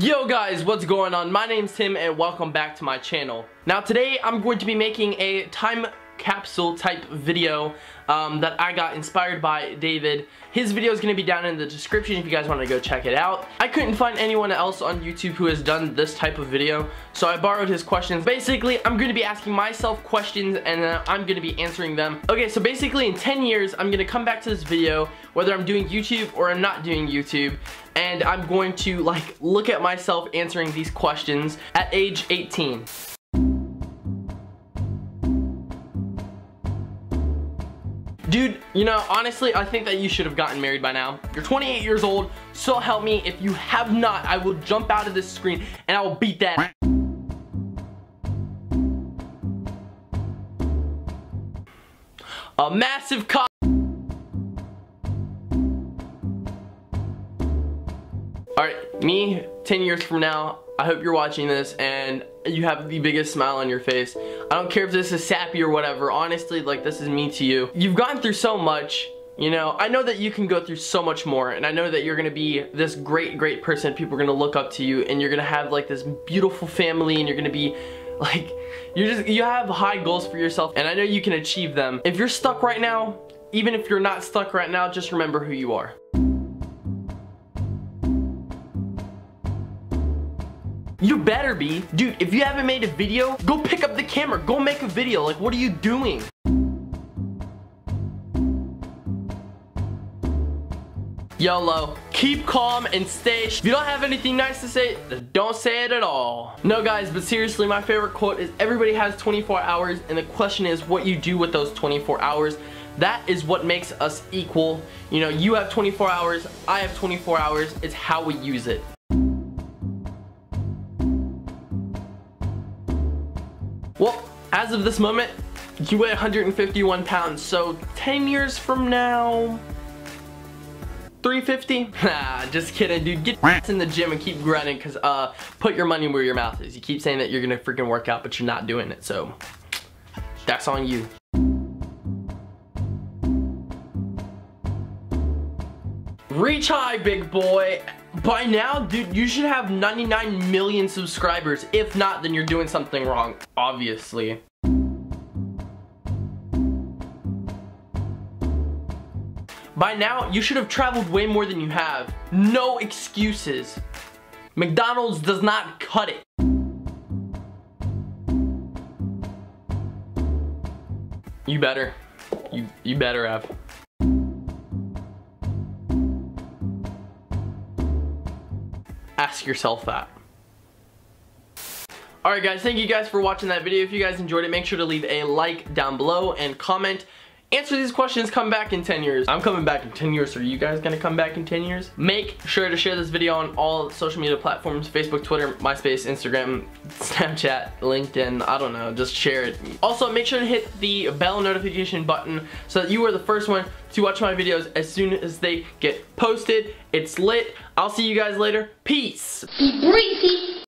Yo guys, what's going on? My name's Tim and welcome back to my channel. Now today I'm going to be making a time capsule type video um, that I got inspired by David. His video is going to be down in the description if you guys want to go check it out. I couldn't find anyone else on YouTube who has done this type of video, so I borrowed his questions. Basically, I'm going to be asking myself questions and uh, I'm going to be answering them. Okay, so basically in 10 years, I'm going to come back to this video, whether I'm doing YouTube or I'm not doing YouTube, and I'm going to like look at myself answering these questions at age 18. Dude, you know, honestly, I think that you should have gotten married by now. You're 28 years old, so help me. If you have not, I will jump out of this screen and I will beat that. A massive cock. Alright, me, 10 years from now, I hope you're watching this and you have the biggest smile on your face. I don't care if this is sappy or whatever. Honestly, like this is me to you. You've gone through so much. You know, I know that you can go through so much more and I know that you're gonna be this great, great person. People are gonna look up to you and you're gonna have like this beautiful family and you're gonna be like, you're just, you have high goals for yourself and I know you can achieve them. If you're stuck right now, even if you're not stuck right now, just remember who you are. You better be. Dude, if you haven't made a video, go pick up the camera. Go make a video. Like, what are you doing? YOLO. Keep calm and stay. If you don't have anything nice to say, don't say it at all. No guys, but seriously, my favorite quote is everybody has 24 hours and the question is what you do with those 24 hours. That is what makes us equal. You know, you have 24 hours, I have 24 hours. It's how we use it. Well, as of this moment, you weigh 151 pounds, so 10 years from now, 350? Nah, just kidding, dude. Get in the gym and keep grunting, because uh, put your money where your mouth is. You keep saying that you're gonna freaking work out, but you're not doing it, so that's on you. Reach high, big boy. By now, dude, you should have 99 million subscribers. If not, then you're doing something wrong, obviously. By now, you should have traveled way more than you have. No excuses. McDonald's does not cut it. You better. You, you better have. Ask yourself that. Alright guys, thank you guys for watching that video. If you guys enjoyed it, make sure to leave a like down below and comment. Answer these questions, come back in 10 years. I'm coming back in 10 years, are you guys gonna come back in 10 years? Make sure to share this video on all social media platforms, Facebook, Twitter, MySpace, Instagram, Snapchat, LinkedIn, I don't know, just share it. Also, make sure to hit the bell notification button so that you are the first one to watch my videos as soon as they get posted. It's lit. I'll see you guys later. Peace. Be.